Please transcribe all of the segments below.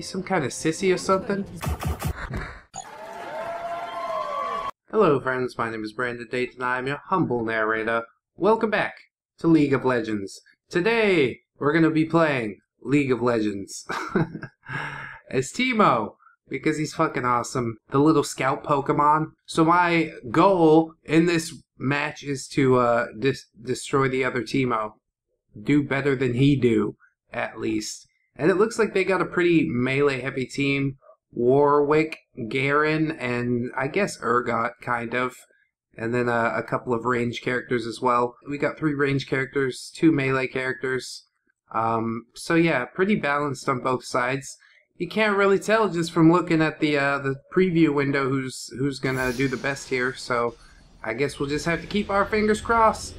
Some kind of sissy or something? Hello friends, my name is Brandon Dayton and I am your humble narrator. Welcome back to League of Legends. Today, we're going to be playing League of Legends as Teemo because he's fucking awesome. The little scout Pokemon. So my goal in this match is to uh, dis destroy the other Teemo. Do better than he do, at least. And it looks like they got a pretty melee heavy team. Warwick, Garen, and I guess Urgot, kind of. And then uh, a couple of range characters as well. We got three range characters, two melee characters. Um, so yeah, pretty balanced on both sides. You can't really tell just from looking at the uh, the preview window who's who's gonna do the best here. So I guess we'll just have to keep our fingers crossed.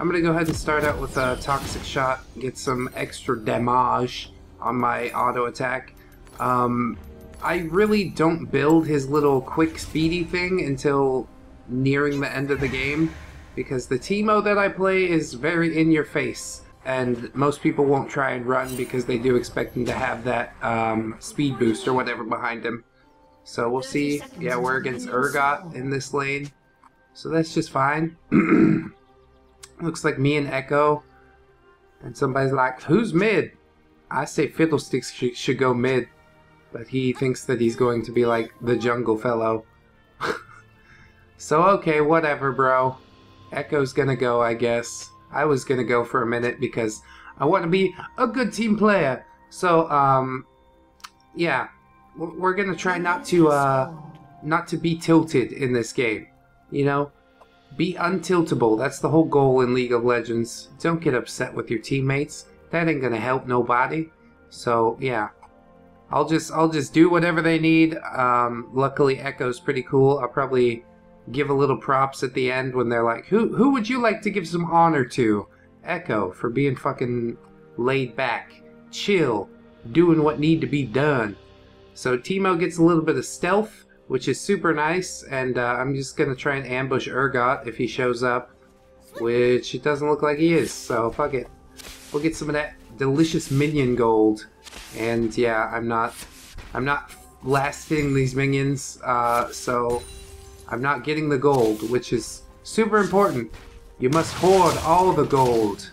I'm gonna go ahead and start out with a toxic shot, get some extra damage on my auto attack. Um, I really don't build his little quick speedy thing until nearing the end of the game because the Teemo that I play is very in your face and most people won't try and run because they do expect him to have that um, speed boost or whatever behind him. So we'll see. Yeah, we're against Urgot in this lane. So that's just fine. Looks like me and Ekko. And somebody's like, who's mid? I say Fiddlesticks sh should go mid but he thinks that he's going to be like the jungle fellow. so okay, whatever, bro. Ekko's gonna go, I guess. I was gonna go for a minute because I want to be a good team player. So, um, yeah, we're gonna try not to, uh, not to be tilted in this game. You know, be untiltable. That's the whole goal in League of Legends. Don't get upset with your teammates. That ain't gonna help nobody. So, yeah, I'll just I'll just do whatever they need. Um, luckily, Ekko's pretty cool. I'll probably give a little props at the end when they're like, "Who who would you like to give some honor to?" Echo for being fucking laid back, chill, doing what need to be done. So Teemo gets a little bit of stealth, which is super nice, and uh, I'm just gonna try and ambush Urgot if he shows up, which it doesn't look like he is. So fuck it, we'll get some of that delicious minion gold. And yeah, I'm not, I'm not lasting these minions, uh, so I'm not getting the gold, which is super important. You must hoard all the gold.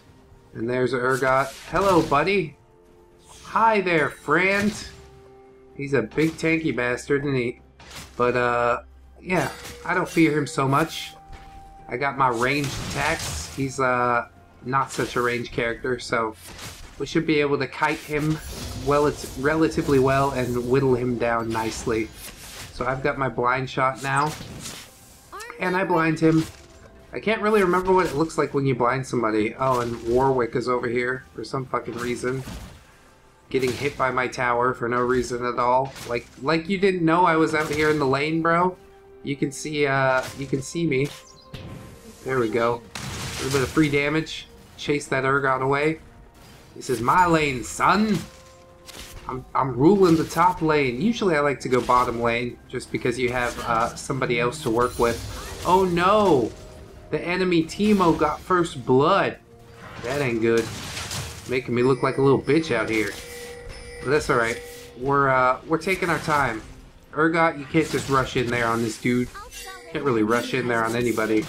And there's Urgot. Hello, buddy. Hi there, friend. He's a big tanky bastard, isn't he? But, uh, yeah, I don't fear him so much. I got my ranged attacks. He's, uh, not such a range character, so we should be able to kite him well, it's relatively well and whittle him down nicely. So I've got my blind shot now. And I blind him. I can't really remember what it looks like when you blind somebody. Oh, and Warwick is over here for some fucking reason. Getting hit by my tower for no reason at all. Like like you didn't know I was out here in the lane, bro. You can see uh you can see me. There we go. A little bit of free damage. Chase that Urgot away. This is my lane, son. I'm, I'm ruling the top lane. Usually I like to go bottom lane just because you have uh, somebody else to work with. Oh no! The enemy Teemo got first blood. That ain't good. Making me look like a little bitch out here. But that's alright. We're, uh, we're taking our time. Urgot, you can't just rush in there on this dude. Can't really rush in there on anybody.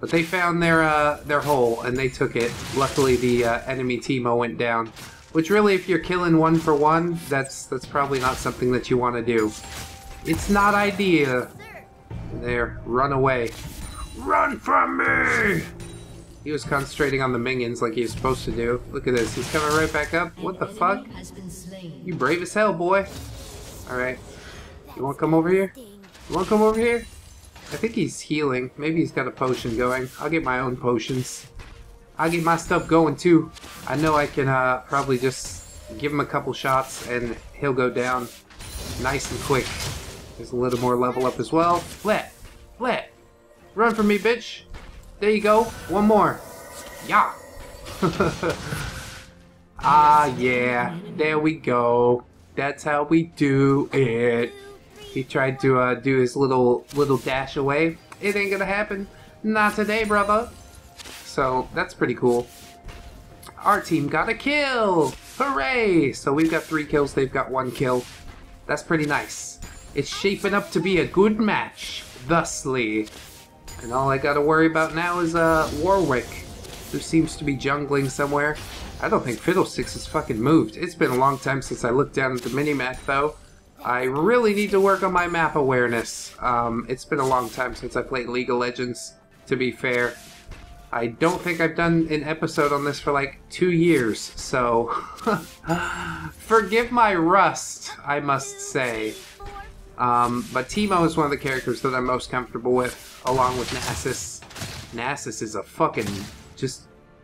But they found their uh, their hole and they took it. Luckily, the uh, enemy Teemo went down. Which really, if you're killing one for one, that's that's probably not something that you want to do. It's not idea. There, run away. Run from me! He was concentrating on the minions like he was supposed to do. Look at this, he's coming right back up. What the fuck? You brave as hell, boy. Alright. You wanna come over here? You wanna come over here? I think he's healing. Maybe he's got a potion going. I'll get my own potions. I'll get my stuff going too. I know I can uh, probably just give him a couple shots and he'll go down nice and quick. There's a little more level up as well. Flat! Flat! Run for me, bitch! There you go. One more. Yeah! ah, yeah. There we go. That's how we do it. He tried to uh, do his little little dash away. It ain't gonna happen. Not today, brother. So that's pretty cool. Our team got a kill! Hooray! So we've got three kills, they've got one kill. That's pretty nice. It's shaping up to be a good match, thusly. And all I gotta worry about now is uh, Warwick, who seems to be jungling somewhere. I don't think Fiddlesticks has fucking moved. It's been a long time since I looked down at the minimap, though. I really need to work on my map awareness. Um, it's been a long time since I played League of Legends, to be fair. I don't think I've done an episode on this for like two years, so forgive my rust, I must say. Um, but Teemo is one of the characters that I'm most comfortable with, along with Nasus. Nasus is a fucking just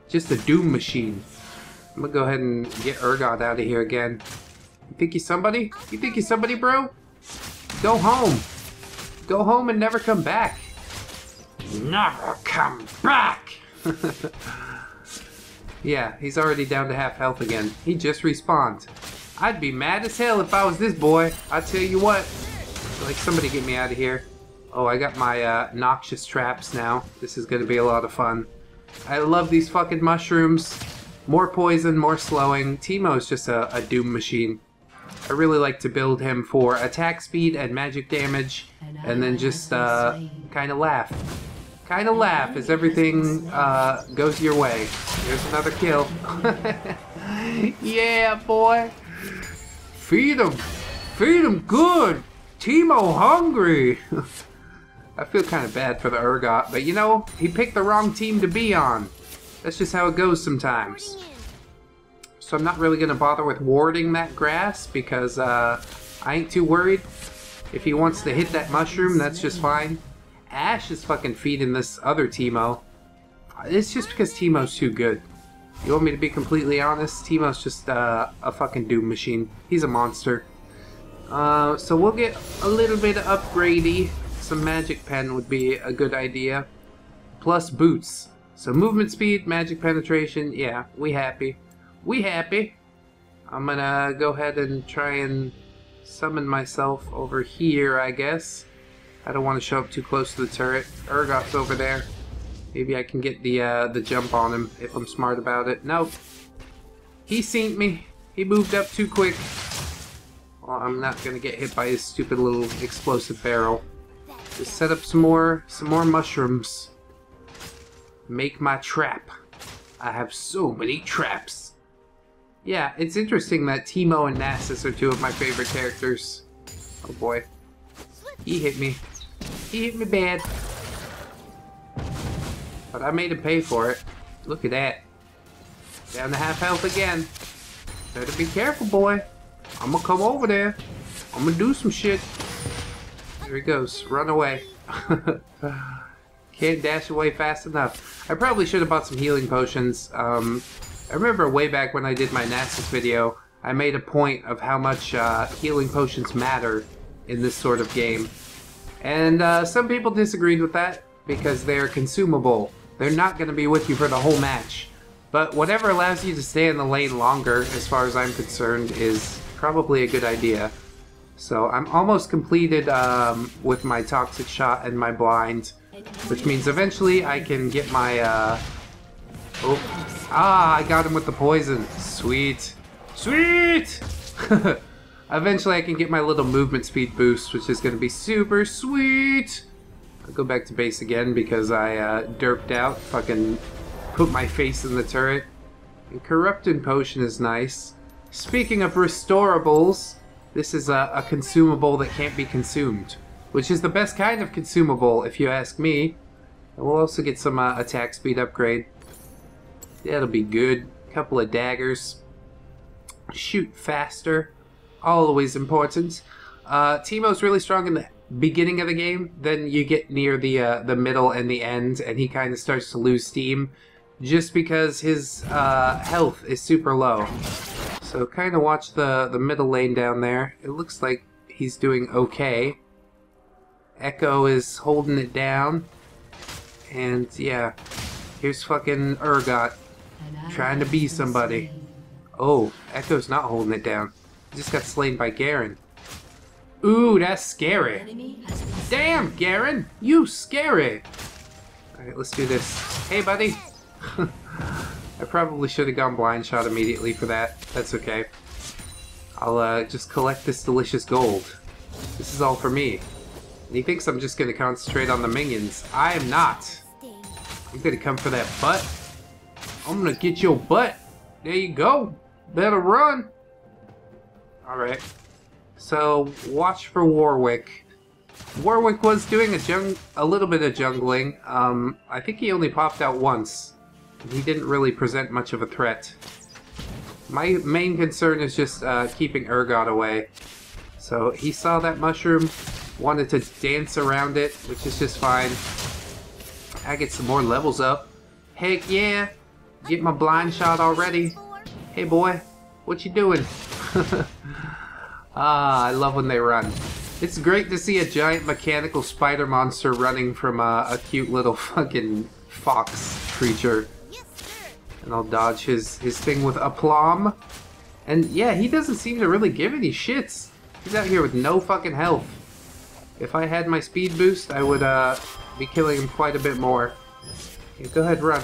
just a doom machine. I'm gonna go ahead and get Urgot out of here again. You think he's somebody? You think he's somebody, bro? Go home. Go home and never come back. Never come back! yeah, he's already down to half health again. He just respawned. I'd be mad as hell if I was this boy. I tell you what. Like, somebody get me out of here. Oh, I got my uh, noxious traps now. This is gonna be a lot of fun. I love these fucking mushrooms. More poison, more slowing. Teemo's just a, a doom machine. I really like to build him for attack speed and magic damage, and then just uh, kind of laugh. Kind of laugh as everything uh, goes your way. Here's another kill. yeah, boy. Feed him. Feed him good. Teemo hungry. I feel kind of bad for the Urgot, but you know, he picked the wrong team to be on. That's just how it goes sometimes. So I'm not really going to bother with warding that grass because uh, I ain't too worried. If he wants to hit that mushroom, that's just fine. Ashe is fucking feeding this other Teemo. It's just because Teemo's too good. You want me to be completely honest? Teemo's just uh, a fucking doom machine. He's a monster. Uh, so we'll get a little bit of upgradey some magic pen would be a good idea. Plus boots. So movement speed, magic penetration, yeah, we happy. We happy. I'm gonna go ahead and try and summon myself over here, I guess. I don't want to show up too close to the turret. Urgot's over there. Maybe I can get the uh, the jump on him if I'm smart about it. Nope. He seen me. He moved up too quick. Well, I'm not gonna get hit by his stupid little explosive barrel. Just set up some more, some more mushrooms. Make my trap. I have so many traps. Yeah, it's interesting that Teemo and Nasus are two of my favorite characters. Oh boy. He hit me. He hit me bad. But I made him pay for it. Look at that. Down to half health again. Better be careful, boy. I'm gonna come over there. I'm gonna do some shit. There he goes. Run away. Can't dash away fast enough. I probably should have bought some healing potions. Um, I remember way back when I did my Nasus video, I made a point of how much uh, healing potions matter in this sort of game. And uh, some people disagreed with that because they're consumable. They're not going to be with you for the whole match. But whatever allows you to stay in the lane longer, as far as I'm concerned, is probably a good idea. So I'm almost completed um, with my Toxic Shot and my Blind, which means eventually I can get my... Uh... Oh, ah, I got him with the poison. Sweet. Sweet! eventually I can get my little movement speed boost, which is going to be super sweet. I'll go back to base again because I uh, derped out, fucking put my face in the turret. And Corrupting Potion is nice. Speaking of restorables, this is a, a consumable that can't be consumed, which is the best kind of consumable, if you ask me. And we'll also get some uh, attack speed upgrade. That'll be good. Couple of daggers. Shoot faster. Always important. Uh, Teemo's really strong in the beginning of the game. Then you get near the uh, the middle and the end, and he kind of starts to lose steam, just because his uh, health is super low. So kind of watch the, the middle lane down there. It looks like he's doing okay. Ekko is holding it down. And yeah, here's fucking Urgot trying to be somebody. Oh, Ekko's not holding it down. He just got slain by Garen. Ooh, that's scary. Damn, Garen, you scary. Alright, let's do this. Hey, buddy. I probably should have gone blind shot immediately for that. That's okay. I'll uh, just collect this delicious gold. This is all for me. And he thinks I'm just going to concentrate on the minions. I am not. I'm going to come for that butt. I'm to get your butt. There you go. Better run. Alright. So, watch for Warwick. Warwick was doing a jung a little bit of jungling. Um, I think he only popped out once. He didn't really present much of a threat. My main concern is just uh, keeping Urgot away. So he saw that mushroom, wanted to dance around it, which is just fine. I get some more levels up. Heck yeah! Get my blind shot already. Hey boy, what you doing? ah, I love when they run. It's great to see a giant mechanical spider monster running from a, a cute little fucking fox creature. And I'll dodge his, his thing with aplomb. And yeah, he doesn't seem to really give any shits. He's out here with no fucking health. If I had my speed boost, I would uh, be killing him quite a bit more. Go ahead, run.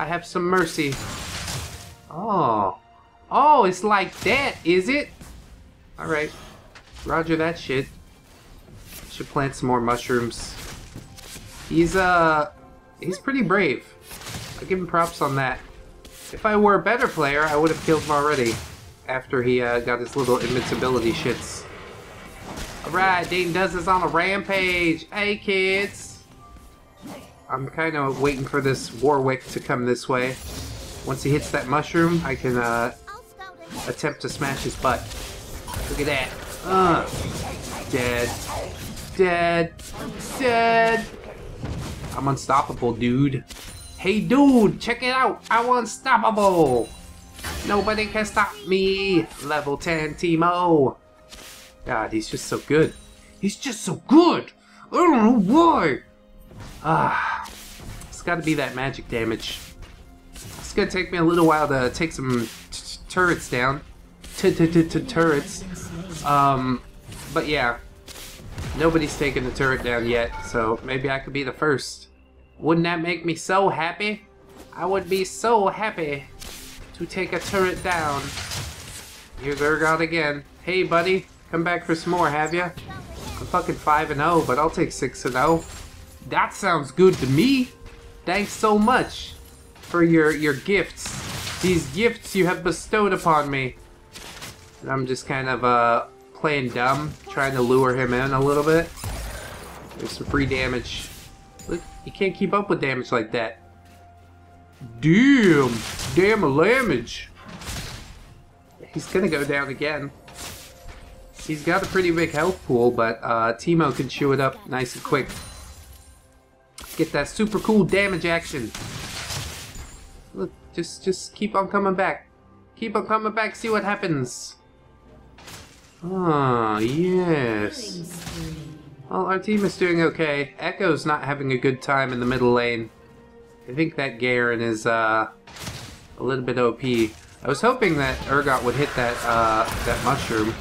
I have some mercy. Oh. Oh, it's like that, is it? Alright. Roger that shit. Should plant some more mushrooms. He's, uh... He's pretty brave. I give him props on that. If I were a better player, I would have killed him already. After he uh, got his little invincibility shits. Alright, Dayton does this on a rampage. Hey, kids. I'm kind of waiting for this Warwick to come this way. Once he hits that mushroom, I can uh, attempt to smash his butt. Look at that. Uh, dead. Dead. Dead. I'm unstoppable, dude. Hey, dude, check it out. I'm unstoppable. Nobody can stop me. Level 10 Teemo. God, he's just so good. He's just so good. I don't know why. Ah, it's got to be that magic damage. It's gonna take me a little while to take some turrets down. Turrets. Um, but yeah, nobody's taken the turret down yet, so maybe I could be the first. Wouldn't that make me so happy? I would be so happy to take a turret down. Here's Urgot again. Hey, buddy, come back for some more, have ya? I'm fucking 5 and 0, but I'll take 6 and 0. That sounds good to me. Thanks so much for your, your gifts. These gifts you have bestowed upon me. And I'm just kind of uh, playing dumb, trying to lure him in a little bit. There's some free damage. Look, he can't keep up with damage like that. Damn! Damn damage! He's gonna go down again. He's got a pretty big health pool, but uh, Teemo can chew it up nice and quick. Get that super cool damage action. Look, just just keep on coming back. Keep on coming back, see what happens. Ah, yes. Well, our team is doing okay. Ekko's not having a good time in the middle lane. I think that Garen is uh, a little bit OP. I was hoping that Urgot would hit that uh, that mushroom.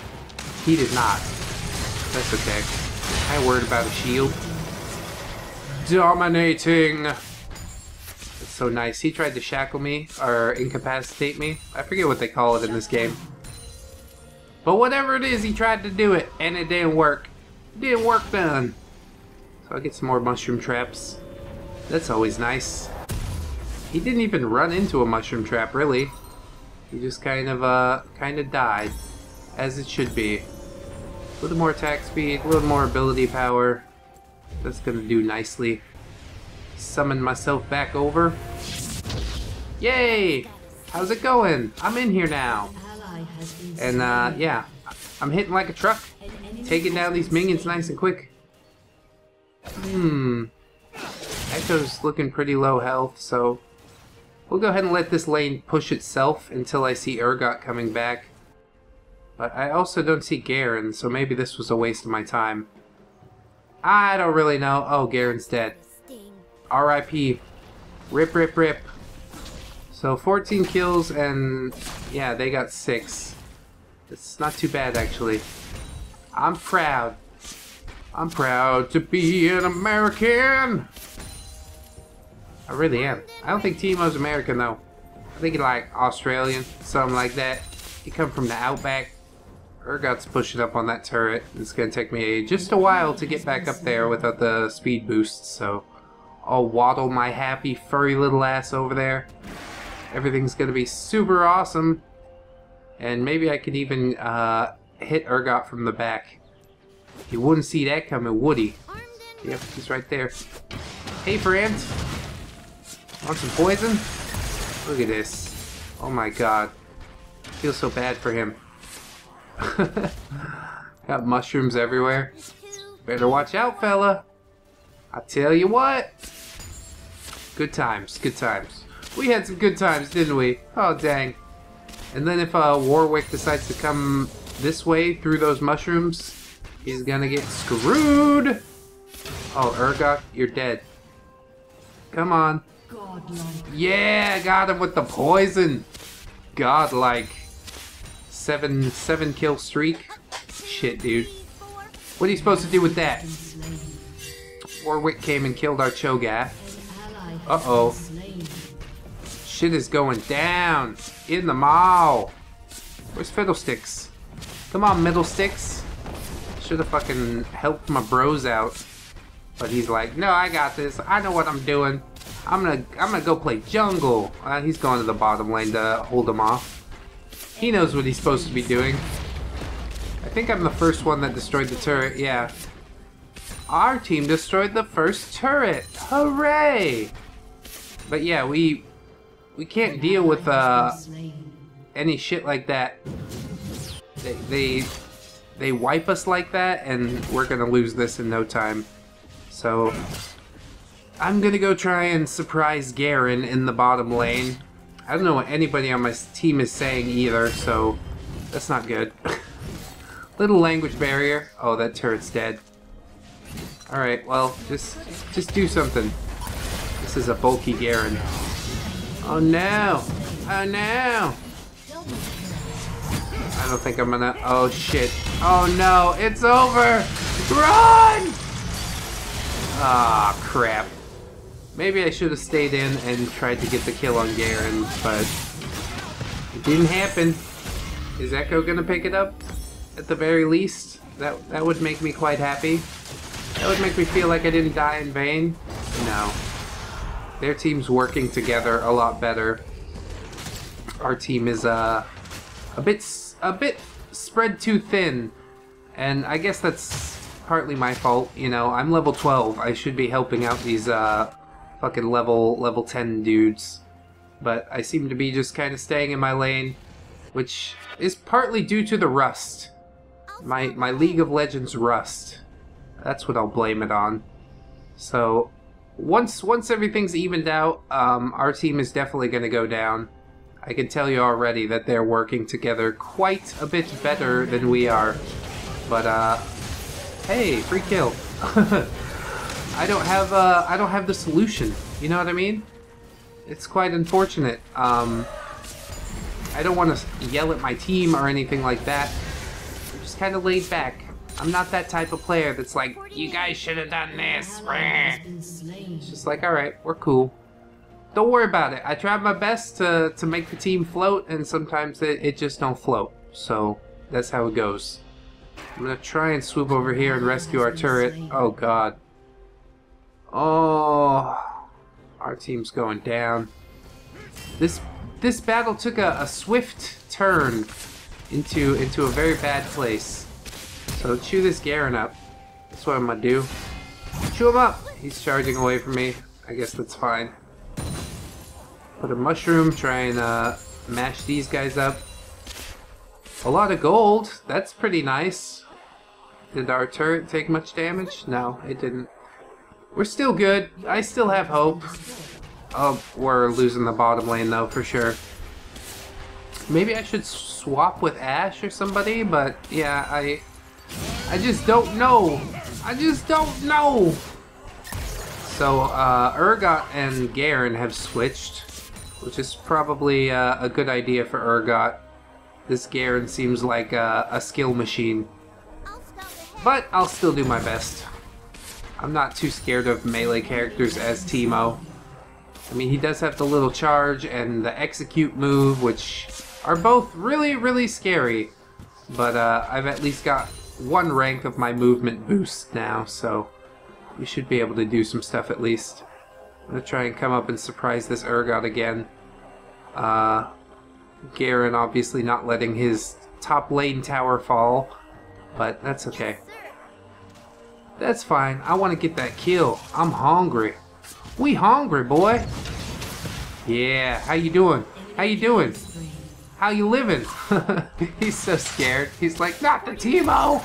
He did not. That's okay. I worried about a shield. Dominating! It's so nice. He tried to shackle me, or incapacitate me. I forget what they call it in this game. But whatever it is, he tried to do it, and it didn't work. It didn't work then. So I'll get some more mushroom traps. That's always nice. He didn't even run into a mushroom trap, really. He just kind of, uh, kind of died. As it should be. A little more attack speed, a little more ability power. That's gonna do nicely. Summon myself back over. Yay! How's it going? I'm in here now. And uh, yeah, I'm hitting like a truck. Taking down these minions nice and quick. Hmm. Ekko's looking pretty low health, so we'll go ahead and let this lane push itself until I see Urgot coming back. But I also don't see Garen, so maybe this was a waste of my time. I don't really know. Oh, Garen's dead. R.I.P. Rip, rip, rip. So 14 kills and yeah, they got 6. It's not too bad actually. I'm proud. I'm proud to be an American. I really am. I don't think Teemo's American though. I think he's like Australian, something like that. He come from the outback. Urgot's pushing up on that turret. It's gonna take me just a while to get back up there without the speed boost, so I'll waddle my happy furry little ass over there. Everything's gonna be super awesome. And maybe I could even uh, hit Urgot from the back. He wouldn't see that coming, would he? Yep, he's right there. Hey, friend. Want some poison? Look at this. Oh my god. Feel so bad for him. Got mushrooms everywhere. Better watch out, fella. I tell you what. Good times, good times. We had some good times, didn't we? Oh, dang. And then if uh, Warwick decides to come this way through those mushrooms, he's gonna get screwed. Oh, Urgot, you're dead. Come on. Yeah, got him with the poison. Godlike. Seven, seven kill streak. Shit, dude. What are you supposed to do with that? Warwick came and killed our Cho'Gath. Uh-oh. Shit is going down. In the mall. Where's Fiddlesticks? Come on, Middlesticks. Should have fucking helped my bros out. But he's like, no, I got this. I know what I'm doing. I'm gonna, I'm gonna go play jungle. Uh, he's going to the bottom lane to hold him off. He knows what he's supposed to be doing. I think I'm the first one that destroyed the turret. Yeah. Our team destroyed the first turret. Hooray! But yeah, we we can't deal with uh, any shit like that. They, they they wipe us like that, and we're gonna lose this in no time. So I'm gonna go try and surprise Garen in the bottom lane. I don't know what anybody on my team is saying either, so that's not good. Little language barrier. Oh, that turret's dead. Alright, well, just just do something. This is a bulky Garen. Oh no! Oh no! I don't think I'm gonna... Oh shit. Oh no, it's over! Run! Ah, oh, crap. Maybe I should have stayed in and tried to get the kill on Garen, but it didn't happen. Is Ekko gonna pick it up? At the very least? That, that would make me quite happy. That would make me feel like I didn't die in vain. No. Their team's working together a lot better. Our team is uh, a bit a bit spread too thin, and I guess that's partly my fault. You know, I'm level 12. I should be helping out these uh, fucking level level 10 dudes, but I seem to be just kind of staying in my lane, which is partly due to the rust. My my League of Legends rust. That's what I'll blame it on. So once once everything's evened out, um, our team is definitely going to go down. I can tell you already that they're working together quite a bit better than we are. But uh, hey, free kill. I don't have uh, I don't have the solution. You know what I mean? It's quite unfortunate. Um, I don't want to yell at my team or anything like that. I'm just kind of laid back. I'm not that type of player that's like, you guys should have done this. It's just like, alright, we're cool. Don't worry about it. I tried my best to, to make the team float, and sometimes it, it just don't float. So, that's how it goes. I'm gonna try and swoop over here and rescue our turret. Oh god. Oh, our team's going down. This this battle took a, a swift turn into into a very bad place. So chew this Garen up. That's what I'm gonna do. Chew him up! He's charging away from me. I guess that's fine. Put a mushroom, try and uh, mash these guys up. A lot of gold. That's pretty nice. Did our turret take much damage? No, it didn't. We're still good. I still have hope. Oh, we're losing the bottom lane though, for sure. Maybe I should swap with Ashe or somebody, but yeah, I I just don't know. I just don't know. So, uh, Urgot and Garen have switched, which is probably uh, a good idea for Urgot. This Garen seems like a, a skill machine. But I'll still do my best. I'm not too scared of melee characters as Teemo. I mean, he does have the little charge and the execute move, which are both really, really scary. But uh, I've at least got one rank of my movement boost now, so we should be able to do some stuff at least. I'm gonna try and come up and surprise this Urgot again. Uh, Garen obviously not letting his top lane tower fall, but that's okay. That's fine. I want to get that kill. I'm hungry. We hungry, boy. Yeah, how you doing? How you doing? How you living? He's so scared. He's like, not the Teemo!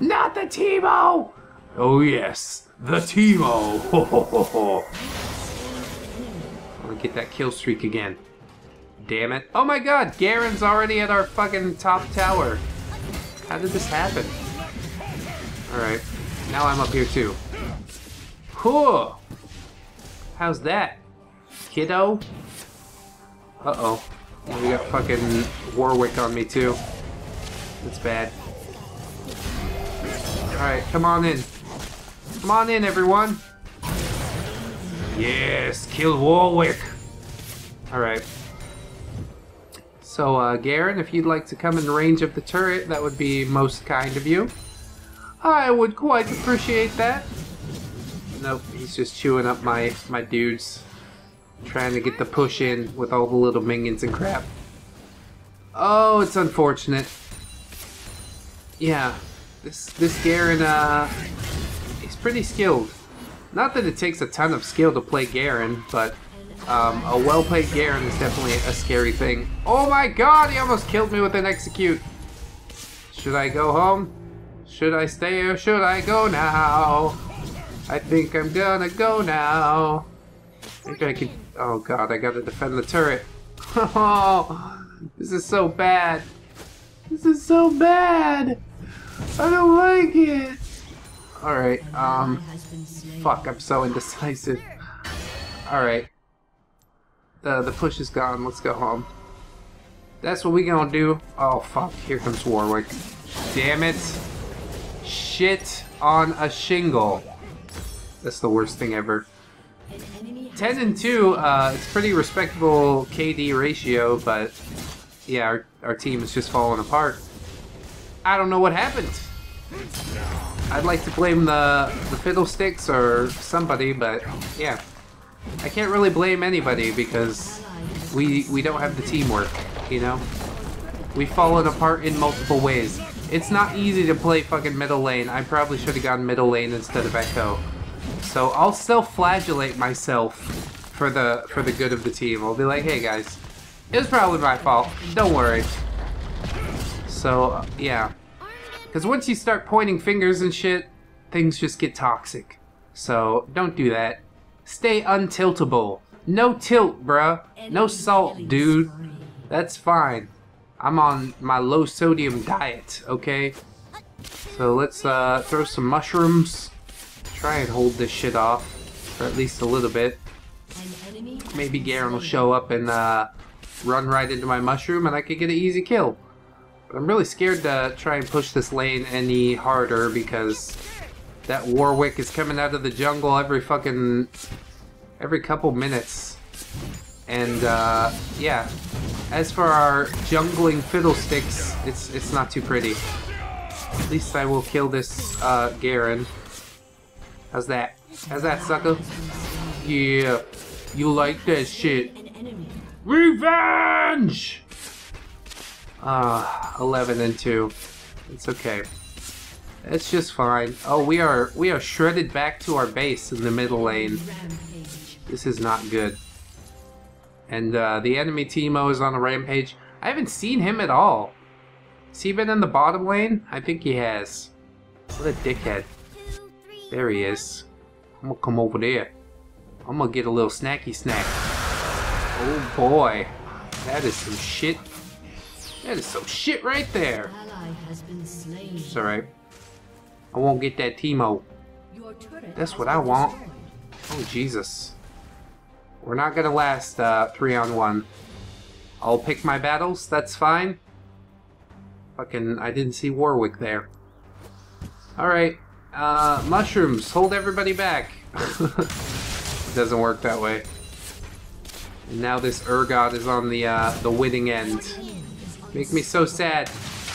Not the Teemo! Oh yes, the Teemo! I'm gonna get that kill streak again. Damn it. Oh my god, Garen's already at our fucking top tower. How did this happen? Alright, now I'm up here too. Cool! How's that? Kiddo? Uh-oh. We got fucking Warwick on me too. That's bad. Alright, come on in. Come on in, everyone. Yes, kill Warwick. Alright. So, uh, Garen, if you'd like to come in range of the turret, that would be most kind of you. I would quite appreciate that. Nope, he's just chewing up my, my dudes. Trying to get the push in with all the little minions and crap. Oh, it's unfortunate. Yeah, this this Garen, uh, he's pretty skilled. Not that it takes a ton of skill to play Garen, but um, a well-played Garen is definitely a scary thing. Oh my god, he almost killed me with an execute. Should I go home? Should I stay or should I go now? I think I'm gonna go now. I think I can... Oh god, I gotta defend the turret. Oh, this is so bad. This is so bad. I don't like it. Alright, um... Fuck, I'm so indecisive. Alright. The, the push is gone. Let's go home. That's what we gonna do. Oh, fuck. Here comes Warwick. Damn it. Shit on a shingle. That's the worst thing ever. 10 and 2, uh, it's pretty respectable KD ratio, but yeah, our, our team is just falling apart. I don't know what happened. I'd like to blame the, the Fiddlesticks or somebody, but yeah. I can't really blame anybody because we, we don't have the teamwork, you know? We've fallen apart in multiple ways. It's not easy to play fucking middle lane. I probably should have gone middle lane instead of Ekko. So I'll self-flagellate myself for the for the good of the team. I'll be like, hey guys, it was probably my fault. Don't worry. So yeah, because once you start pointing fingers and shit, things just get toxic. So don't do that. Stay untiltable. No tilt, bruh. No salt, dude. That's fine. I'm on my low sodium diet, okay? So let's uh, throw some mushrooms. Try and hold this shit off for at least a little bit. Maybe Garen will show up and uh, run right into my mushroom and I could get an easy kill. But I'm really scared to try and push this lane any harder because that Warwick is coming out of the jungle every fucking... every couple minutes. And, uh, yeah. As for our jungling fiddlesticks, it's, it's not too pretty. At least I will kill this, uh, Garen. How's that? How's that, sucker? Yeah. You like that shit. Revenge! Ah, uh, 11 and 2. It's okay. It's just fine. Oh, we are we are shredded back to our base in the middle lane. This is not good. And uh, the enemy Teemo is on a rampage. I haven't seen him at all. Has he been in the bottom lane? I think he has. What a dickhead. There he is. I'm gonna come over there. I'm gonna get a little snacky snack. Oh boy. That is some shit. That is some shit right there. It's alright. I won't get that Teemo. That's what I want. Oh Jesus. We're not gonna last uh, three on one. I'll pick my battles, that's fine. Fucking, I didn't see Warwick there. Alright, uh, mushrooms, hold everybody back. It doesn't work that way. And now this Urgot is on the uh, the winning end. Make me so sad.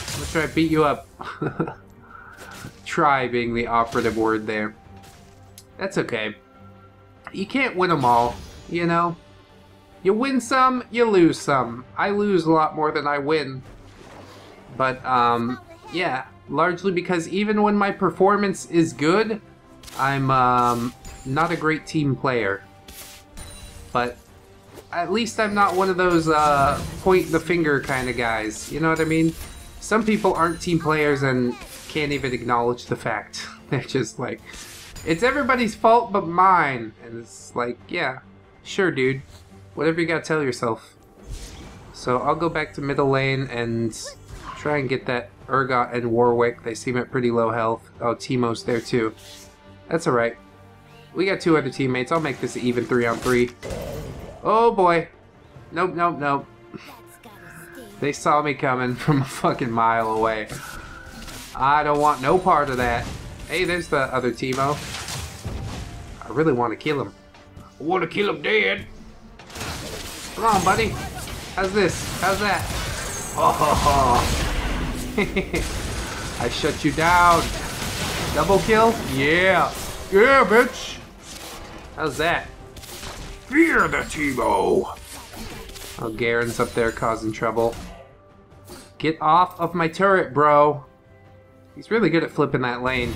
I'm gonna try to beat you up. try being the operative word there. That's okay. You can't win them all, you know? You win some, you lose some. I lose a lot more than I win. But, um, yeah, largely because even when my performance is good, I'm, um, not a great team player. But at least I'm not one of those, uh, point the finger kind of guys. You know what I mean? Some people aren't team players and can't even acknowledge the fact. They're just like, it's everybody's fault but mine. And it's like, yeah, sure, dude. Whatever you gotta tell yourself. So I'll go back to middle lane and try and get that Urgot and Warwick. They seem at pretty low health. Oh, Teemo's there too. That's alright. We got two other teammates. I'll make this an even three on three. Oh boy. Nope, nope, nope. They saw me coming from a fucking mile away. I don't want no part of that. Hey, there's the other Teemo. I really want to kill him. I want to kill him dead. Come on, buddy. How's this? How's that? Oh, ho, ho. I shut you down. Double kill? Yeah. Yeah, bitch. How's that? Fear the Teemo. Oh, Garen's up there causing trouble. Get off of my turret, bro. He's really good at flipping that lane.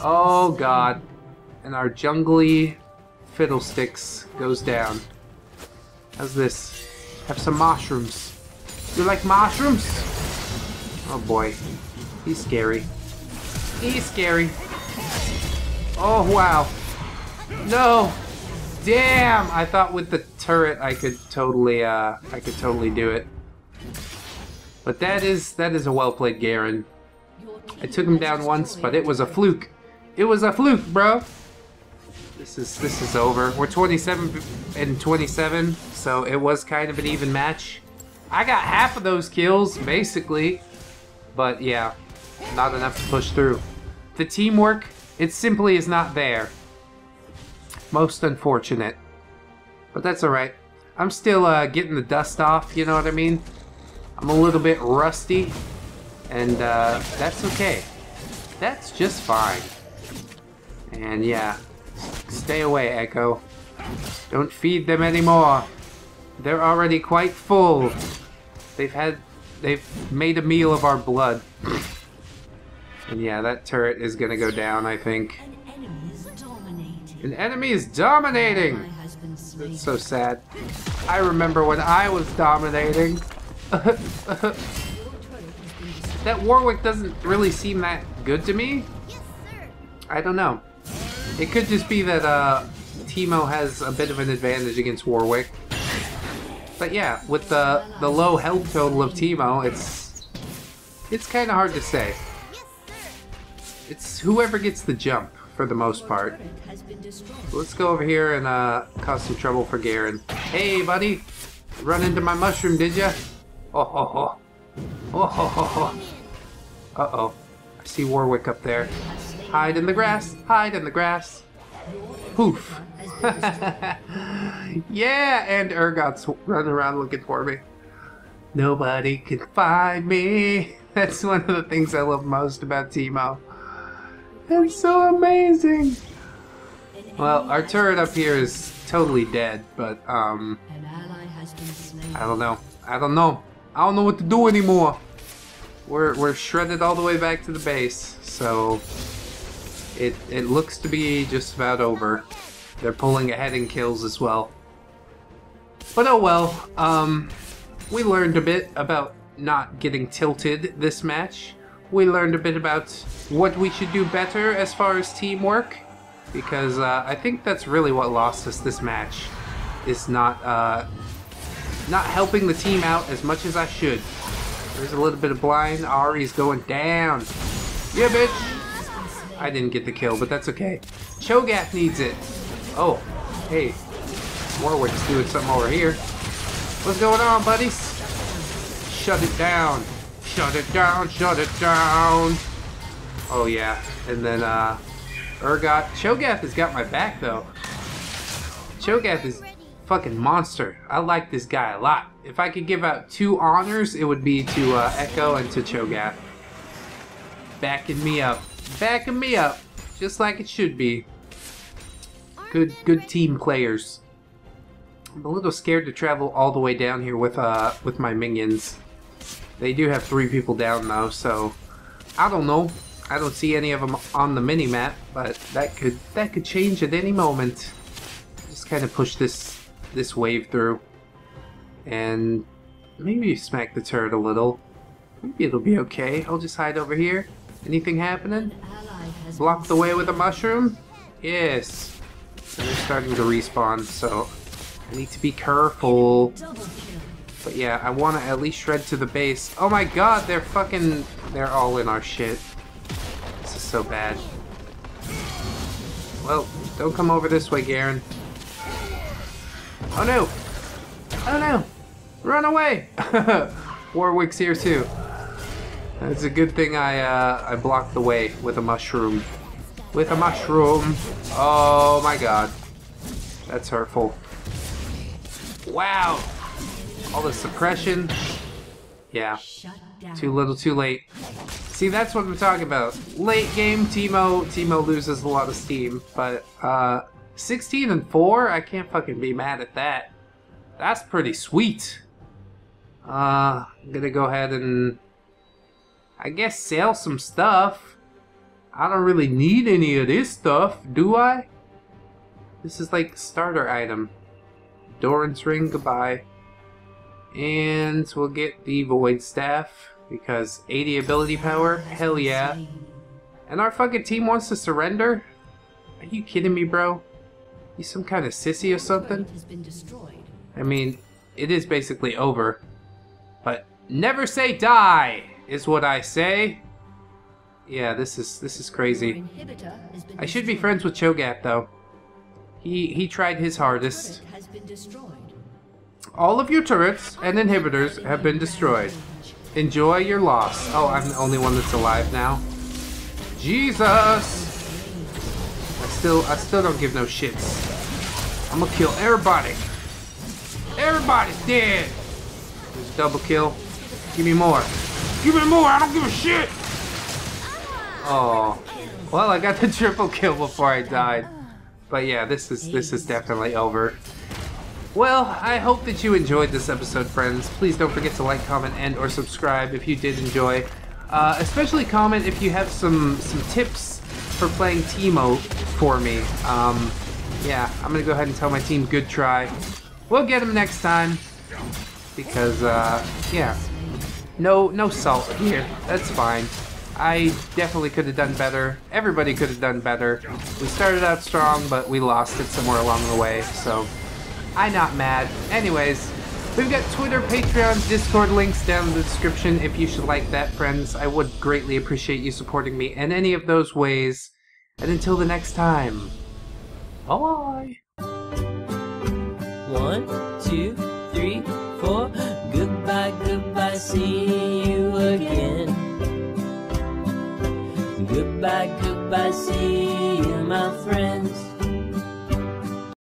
Oh god. And our jungly fiddlesticks goes down. How's this? Have some mushrooms. You like mushrooms? Oh boy. He's scary. He's scary. Oh wow. No! Damn! I thought with the turret I could totally uh I could totally do it. But that is that is a well played Garen. I took him down once, but it was a fluke. It was a fluke, bro. This is this is over. We're 27 and 27, so it was kind of an even match. I got half of those kills, basically. But yeah, not enough to push through. The teamwork, it simply is not there. Most unfortunate. But that's alright. I'm still uh, getting the dust off, you know what I mean? I'm a little bit rusty, and uh, that's okay. That's just fine. And yeah, stay away, Ekko. Don't feed them anymore. They're already quite full. They've had, they've made a meal of our blood. and yeah, that turret is gonna go down, I think. An enemy is dominating! That's so sad. I remember when I was dominating. that Warwick doesn't really seem that good to me. I don't know. It could just be that uh, Teemo has a bit of an advantage against Warwick. But yeah, with the the low health total of Teemo, it's it's kind of hard to say. It's whoever gets the jump for the most part. Let's go over here and uh, cause some trouble for Garen. Hey, buddy! Run into my mushroom, did ya? Oh ho ho. Oh ho ho ho. Uh-oh. I see Warwick up there. Hide in the grass! Hide in the grass! Poof! yeah, and Urgot's running around looking for me. Nobody can find me. That's one of the things I love most about Teemo. It's so amazing. Well, our turret up here is totally dead, but um, I don't know. I don't know. I don't know what to do anymore. We're, we're shredded all the way back to the base, so it, it looks to be just about over. They're pulling ahead in kills as well. But oh well, um, we learned a bit about not getting tilted this match. We learned a bit about what we should do better as far as teamwork, because uh, I think that's really what lost us this match, is not uh, not helping the team out as much as I should. There's a little bit of blind. Ahri's going down. Yeah, bitch. I didn't get the kill, but that's okay. Cho'Gath needs it. Oh, hey. Warwick's doing something over here. What's going on, buddies? Shut it down. Shut it down, shut it down. Oh, yeah. And then, uh, Urgot. Cho'Gath has got my back, though. Cho'Gath is fucking monster. I like this guy a lot. If I could give out two honors, it would be to uh, Ekko and to Cho'Gath. Backing me up. Backing me up. Just like it should be. Good, good team players. I'm a little scared to travel all the way down here with uh with my minions. They do have three people down though, so I don't know. I don't see any of them on the mini map, but that could that could change at any moment. Just kind of push this this wave through, and maybe smack the turret a little. Maybe it'll be okay. I'll just hide over here. Anything happening? Block the way with a mushroom? Yes. And they're starting to respawn, so I need to be careful. But yeah, I want to at least shred to the base. Oh my god, they're fucking... They're all in our shit. This is so bad. Well, don't come over this way, Garen. Oh no! Oh no! Run away! Warwick's here too. It's a good thing I uh, I blocked the way with a mushroom. With a mushroom. Oh my god. That's hurtful. Wow. All the suppression. Yeah. Too little, too late. See, that's what I'm talking about. Late game, Teemo, Teemo loses a lot of steam, but uh, 16 and 4, I can't fucking be mad at that. That's pretty sweet. Uh, I'm gonna go ahead and, I guess, sell some stuff. I don't really need any of this stuff, do I? This is like starter item. Doran's ring, goodbye. And we'll get the Void Staff, because 80 ability power, hell yeah. And our fucking team wants to surrender? Are you kidding me, bro? You some kind of sissy or something? I mean, it is basically over. But never say die, is what I say. Yeah, this is this is crazy. I should be friends with Cho'Gath though. He he tried his hardest. All of your turrets and inhibitors have been destroyed. Enjoy your loss. Oh, I'm the only one that's alive now. Jesus! I still I still don't give no shits. I'm gonna kill everybody. Everybody's dead. There's a double kill. Give me more. Give me more. I don't give a shit. Oh. Well, I got the triple kill before I died. But yeah, this is this is definitely over. Well, I hope that you enjoyed this episode, friends. Please don't forget to like, comment, and or subscribe if you did enjoy. Uh, especially comment if you have some some tips for playing Teemo for me. Um, yeah, I'm gonna go ahead and tell my team good try. We'll get him next time because uh, yeah, no no salt here. That's fine. I definitely could have done better. Everybody could have done better. We started out strong, but we lost it somewhere along the way, so I'm not mad. Anyways, we've got Twitter, Patreon, Discord links down in the description if you should like that, friends. I would greatly appreciate you supporting me in any of those ways. And until the next time, bye! One, two, three, four. See you again. Goodbye, goodbye, see you, my friends.